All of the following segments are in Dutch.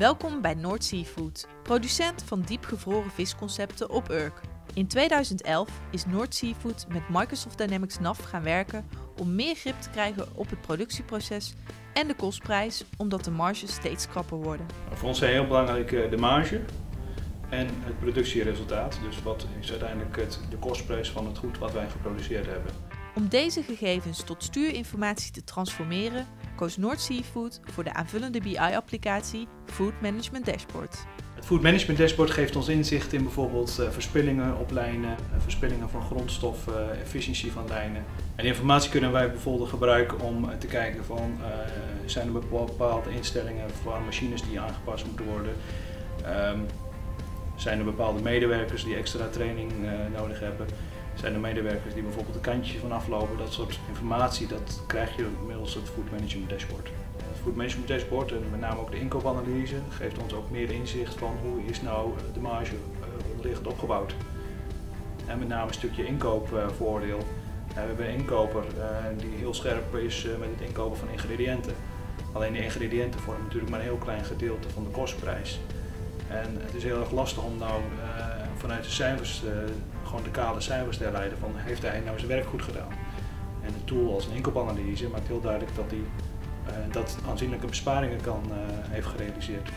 Welkom bij Noord Seafood, producent van diepgevroren visconcepten op Urk. In 2011 is Noord Seafood met Microsoft Dynamics NAV gaan werken om meer grip te krijgen op het productieproces en de kostprijs, omdat de marges steeds krapper worden. Voor ons zijn heel belangrijk eh, de marge en het productieresultaat. Dus wat is uiteindelijk het, de kostprijs van het goed wat wij geproduceerd hebben. Om deze gegevens tot stuurinformatie te transformeren, koos Noord Seafood voor de aanvullende BI-applicatie Food Management Dashboard. Het Food Management Dashboard geeft ons inzicht in bijvoorbeeld uh, verspillingen op lijnen, uh, verspillingen van grondstoffen, uh, efficiëntie van lijnen. En die informatie kunnen wij bijvoorbeeld gebruiken om te kijken van zijn er bepaalde instellingen voor machines die aangepast moeten worden. Um, zijn er bepaalde medewerkers die extra training nodig hebben. Zijn er medewerkers die bijvoorbeeld een kantje van aflopen. Dat soort informatie dat krijg je middels het Food Management Dashboard. Het Food Management Dashboard en met name ook de inkoopanalyse geeft ons ook meer inzicht van hoe is nou de marge onderliggend opgebouwd. En met name een stukje inkoopvoordeel. We hebben een inkoper die heel scherp is met het inkopen van ingrediënten. Alleen de ingrediënten vormen natuurlijk maar een heel klein gedeelte van de kostprijs. En het is heel erg lastig om nou vanuit de cijfers, uh, gewoon de kale cijfers herleiden van heeft hij nou zijn werk goed gedaan. En de tool als een inkoopanalyse maakt heel duidelijk dat hij uh, dat aanzienlijke besparingen kan, heeft gerealiseerd.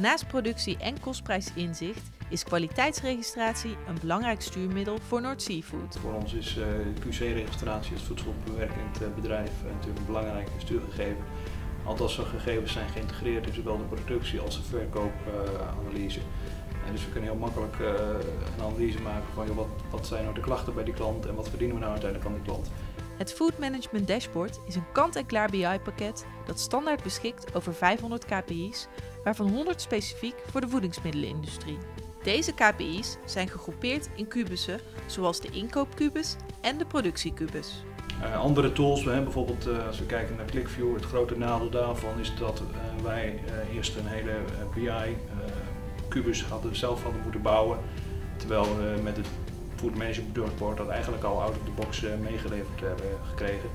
Naast productie- en kostprijsinzicht is kwaliteitsregistratie een belangrijk stuurmiddel voor Noord Seafood. Voor ons is QC-registratie, het voedselbewerkend bedrijf, natuurlijk een belangrijk stuurgegeven. Althans, gegevens zijn geïntegreerd in zowel de productie als de verkoopanalyse. En dus we kunnen heel makkelijk uh, een analyse maken van joh, wat, wat zijn nou de klachten bij die klant en wat verdienen we nou uiteindelijk aan die klant. Het Food Management Dashboard is een kant-en-klaar BI-pakket dat standaard beschikt over 500 KPI's, waarvan 100 specifiek voor de voedingsmiddelenindustrie. Deze KPI's zijn gegroepeerd in kubussen, zoals de inkoopkubus en de productiekubus. Uh, andere tools, hè, bijvoorbeeld uh, als we kijken naar ClickView, het grote nadeel daarvan is dat uh, wij eerst een hele BI-kubus hadden, zelf hadden moeten bouwen. Terwijl we met het Food Management Dashboard dat eigenlijk al out of the box meegeleverd hebben gekregen.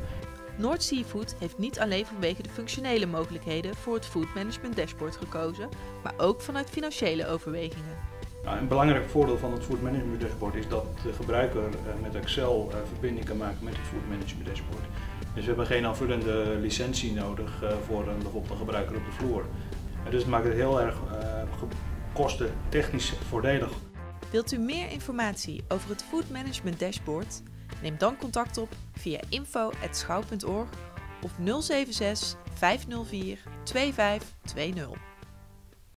Noord Seafood heeft niet alleen vanwege de functionele mogelijkheden voor het Food Management Dashboard gekozen, maar ook vanuit financiële overwegingen. Nou, een belangrijk voordeel van het Food Management Dashboard is dat de gebruiker met Excel verbinding kan maken met het Food Management Dashboard. Dus we hebben geen aanvullende licentie nodig voor een, bijvoorbeeld een gebruiker op de vloer. Dus het maakt het heel erg kostentechnisch voordelig. Wilt u meer informatie over het Food Management Dashboard? Neem dan contact op via info.schouw.org of 076 504 2520.